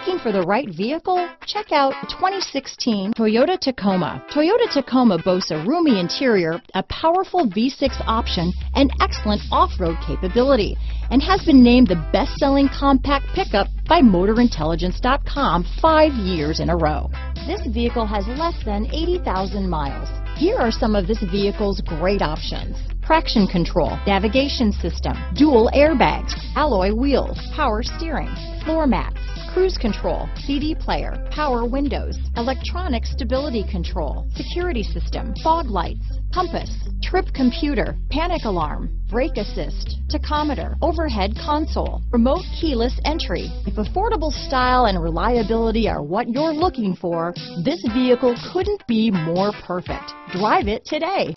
Looking for the right vehicle? Check out 2016 Toyota Tacoma. Toyota Tacoma boasts a roomy interior, a powerful V6 option, and excellent off-road capability, and has been named the best-selling compact pickup by MotorIntelligence.com five years in a row. This vehicle has less than 80,000 miles. Here are some of this vehicle's great options. Traction control, navigation system, dual airbags, alloy wheels, power steering, floor mats, cruise control, CD player, power windows, electronic stability control, security system, fog lights, compass, trip computer, panic alarm, brake assist, tachometer, overhead console, remote keyless entry. If affordable style and reliability are what you're looking for, this vehicle couldn't be more perfect. Drive it today.